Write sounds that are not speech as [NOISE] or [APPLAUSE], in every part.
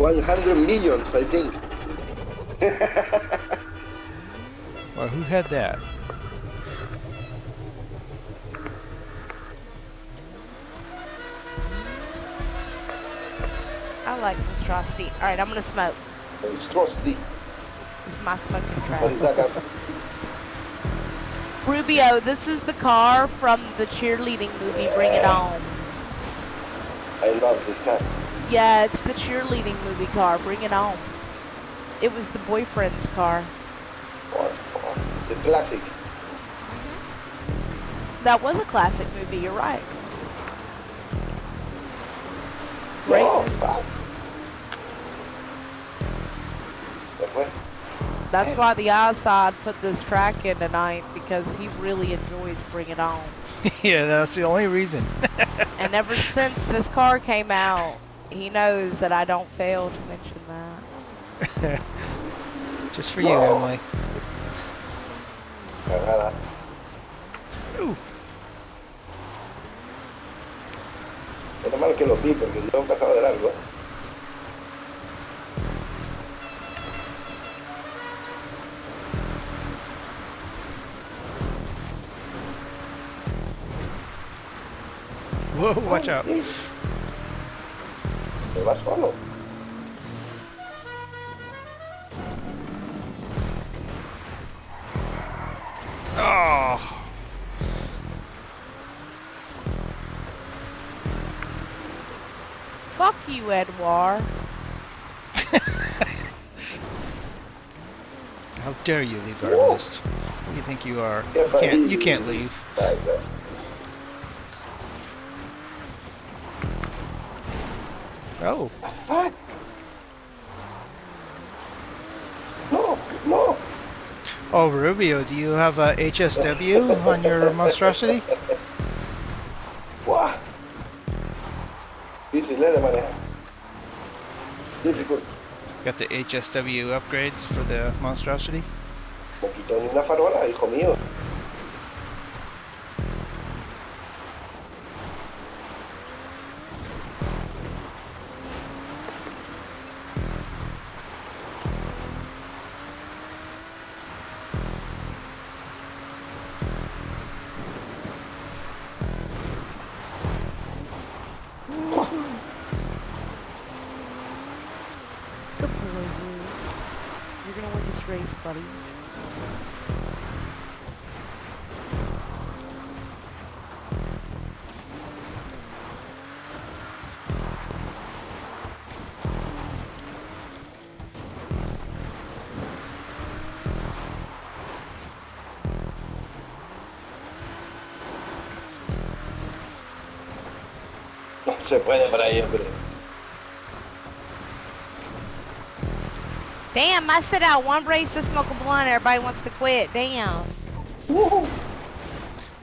100 million, I think. [LAUGHS] Well, who had that? I like monstrosity. All right, I'm gonna smoke. Monstrosity. This is my smoking What is that guy? Rubio, this is the car from the cheerleading movie Bring It On. I love this car. Yeah, it's the cheerleading movie car. Bring It On. It was the boyfriend's car. What fuck? It's a classic. Mm-hmm. That was a classic movie. You're right. Great. Oh, fuck. That's why the Assad put this track in tonight because he really enjoys Bring It On. [LAUGHS] yeah, that's the only reason. And ever since this car came out, he knows that I don't fail to mention that. [LAUGHS] Just for you, No. Emily. Cagada. Ooh. Menos mal que lo vi porque yo pasaba de largo. Whoa, watch out. Sí. Se va solo. Oh. Fuck you, Edouard. [LAUGHS] How dare you leave our Whoa. list? Who do you think you are? Yeah, You can't, he- you can't leave. Oh, Ah, fuck. No, no. oh, Rubio, do you have a HSW on your monstrosity? Wow. Difícil eh, de manejar. Difficult. Got the HSW upgrades for the monstrosity? Quitó ni una farola, hijo mío. You're gonna win this race, buddy. Se puede por ahí, hombre. Damn, I sit out one race to smoke a blunt. Everybody wants to quit. Damn.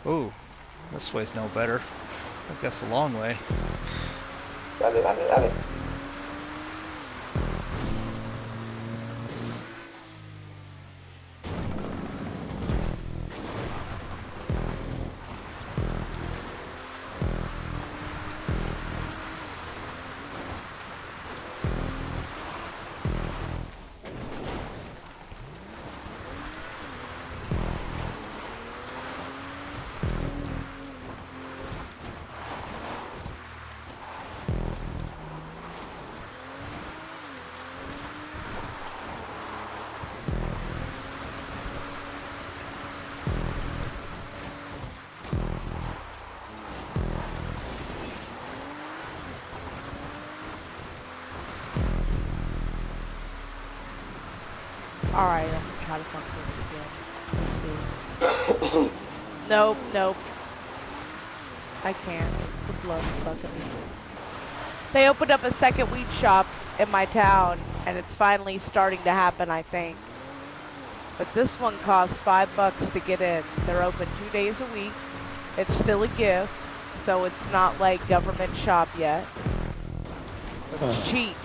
Ooh, this way's no better. I think that's the long way. Dale, dale, dale. Alright, I'm gonna try to fuck this again. [COUGHS] Nope, nope. I can't. The blood's fucking me. They opened up a second weed shop in my town, and it's finally starting to happen, I think. But this one costs five bucks to get in. They're open two days a week. It's still a gift, so it's not like government shop yet. But it's cheap,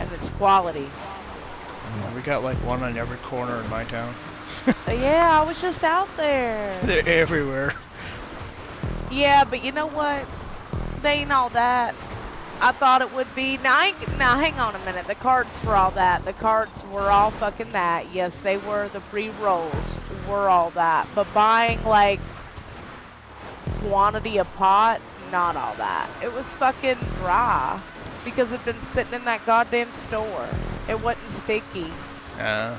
and it's quality. We got like one on every corner in my town. [LAUGHS] Uh, Yeah, I was just out there. [LAUGHS] They're everywhere. Yeah, but you know what? They ain't all that. I thought it would be. Now, I now hang on a minute. The cards were all that. The cards were all fucking that. Yes, they were. The pre-rolls were all that. But buying like quantity of pot, not all that. It was fucking dry because it'd been sitting in that goddamn store. It wasn't sticky. Uh,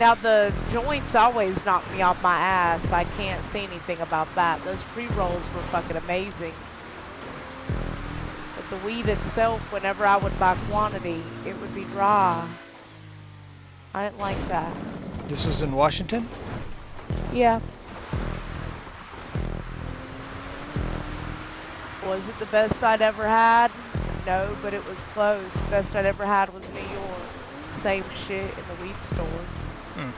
Now the joints always knock me off my ass. I can't say anything about that. Those pre-rolls were fucking amazing. But the weed itself, whenever I would buy quantity, it would be dry. I didn't like that. this was in Washington? Yeah. Was it the best I'd ever had? No, but it was close. Best I'd ever had was New York. Same shit in the weed store. Hmm.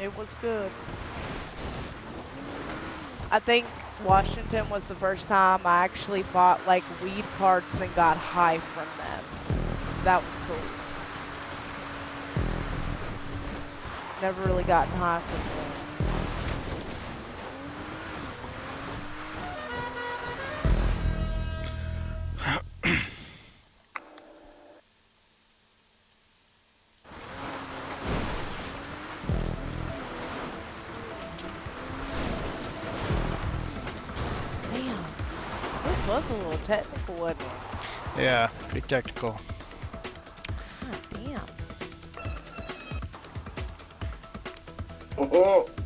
It was good. I think Washington was the first time I actually bought like weed carts and got high from them. That was cool. Never really gotten high from them. Was a little technical, wasn't it? Yeah, pretty technical. God damn. Mhm.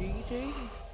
GG.